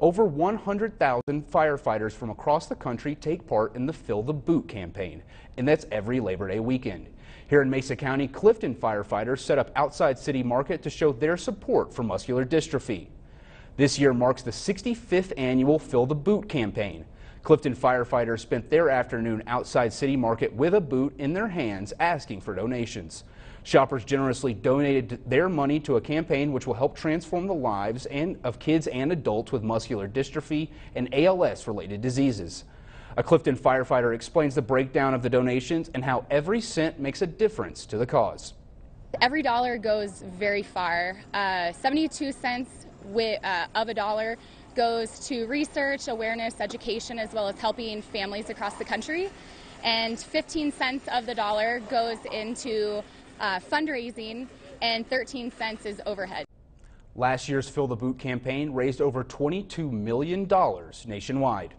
Over 100,000 firefighters from across the country take part in the Fill the Boot campaign, and that's every Labor Day weekend. Here in Mesa County, Clifton firefighters set up outside City Market to show their support for muscular dystrophy. This year marks the 65th annual Fill the Boot campaign. Clifton firefighters spent their afternoon outside City Market with a boot in their hands asking for donations. Shoppers generously donated their money to a campaign which will help transform the lives and, of kids and adults with muscular dystrophy and ALS related diseases. A Clifton firefighter explains the breakdown of the donations and how every cent makes a difference to the cause. Every dollar goes very far. Uh, 72 cents with, uh, of a dollar goes to research, awareness, education, as well as helping families across the country. And 15 cents of the dollar goes into uh, fundraising, and 13 cents is overhead. Last year's Fill the Boot campaign raised over $22 million nationwide.